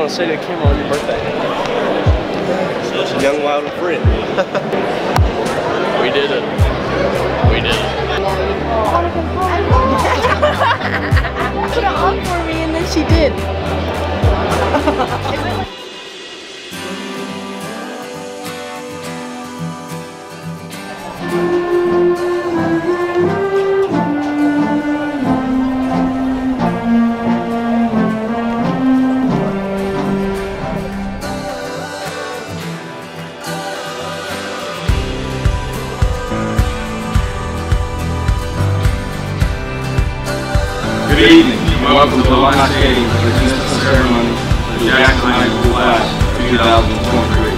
want to say to the camera on your birthday? Young, wild, and free. We did it. We did it. Put it on for me and then she did. Evening, and welcome to the for the dismissal ceremony for the Jackson High class of 2023.